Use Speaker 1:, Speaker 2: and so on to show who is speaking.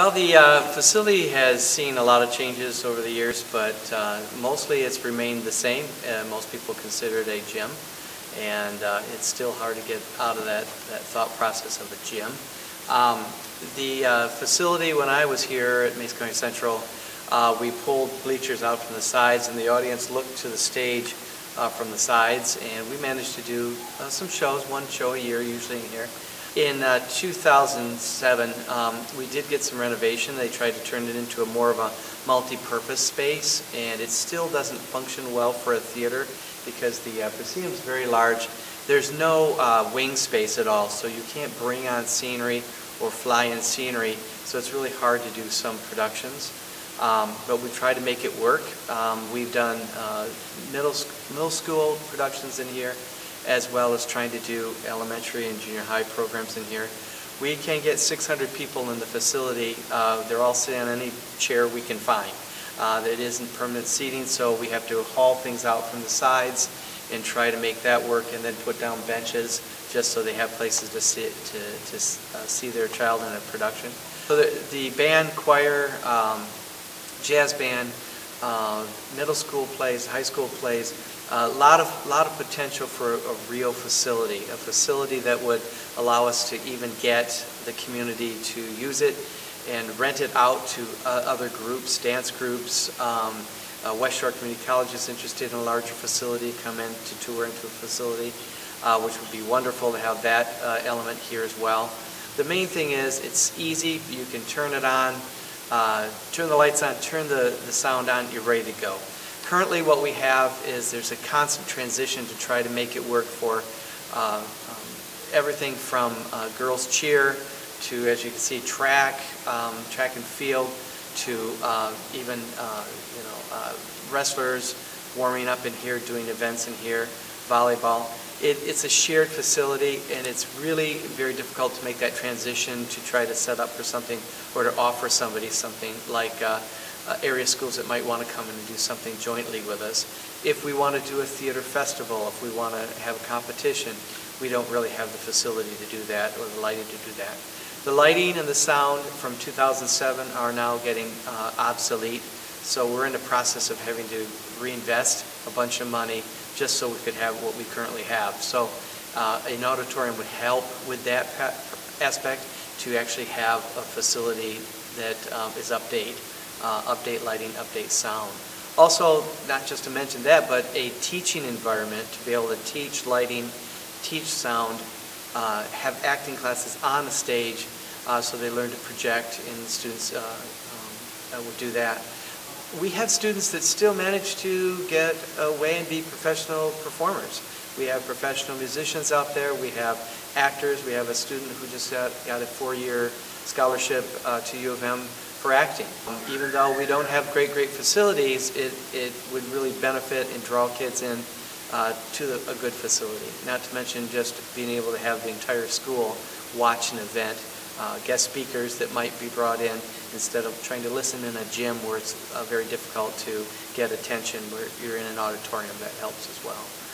Speaker 1: Well, the uh, facility has seen a lot of changes over the years, but uh, mostly it's remained the same. Uh, most people consider it a gym, and uh, it's still hard to get out of that, that thought process of a gym. Um, the uh, facility, when I was here at Mason County Central, uh, we pulled bleachers out from the sides, and the audience looked to the stage from the sides, and we managed to do some shows, one show a year usually in here. In uh, 2007, um, we did get some renovation. They tried to turn it into a more of a multi-purpose space, and it still doesn't function well for a theater because the uh, proscenium is very large. There's no uh, wing space at all, so you can't bring on scenery or fly in scenery, so it's really hard to do some productions. Um, but we try to make it work. Um, we've done uh, middle, middle school productions in here, as well as trying to do elementary and junior high programs in here. We can get 600 people in the facility. Uh, they're all sitting on any chair we can find. Uh, it isn't permanent seating, so we have to haul things out from the sides and try to make that work and then put down benches just so they have places to sit to, to uh, see their child in a production. So the, the band, choir, um, jazz band, uh, middle school plays, high school plays, a lot of, lot of potential for a real facility, a facility that would allow us to even get the community to use it and rent it out to uh, other groups, dance groups. Um, uh, West Shore Community College is interested in a larger facility, come in to tour into a facility, uh, which would be wonderful to have that uh, element here as well. The main thing is it's easy, you can turn it on, uh, turn the lights on, turn the, the sound on, you're ready to go. Currently what we have is there's a constant transition to try to make it work for uh, um, everything from uh, girls cheer to, as you can see, track, um, track and field, to uh, even uh, you know uh, wrestlers warming up in here, doing events in here, volleyball. It, it's a shared facility, and it's really very difficult to make that transition to try to set up for something or to offer somebody something like uh, uh, area schools that might want to come in and do something jointly with us. If we want to do a theater festival, if we want to have a competition, we don't really have the facility to do that or the lighting to do that. The lighting and the sound from 2007 are now getting uh, obsolete, so we're in the process of having to reinvest a bunch of money just so we could have what we currently have. So uh, an auditorium would help with that aspect to actually have a facility that um, is update uh, update lighting, update sound. Also, not just to mention that, but a teaching environment to be able to teach lighting, teach sound, uh, have acting classes on the stage uh, so they learn to project and the students uh, um, will do that. We have students that still manage to get away and be professional performers. We have professional musicians out there, we have actors, we have a student who just got, got a four-year scholarship uh, to U of M for acting. Even though we don't have great, great facilities, it, it would really benefit and draw kids in uh, to the, a good facility. Not to mention just being able to have the entire school watch an event, uh, guest speakers that might be brought in instead of trying to listen in a gym where it's uh, very difficult to get attention where you're in an auditorium that helps as well.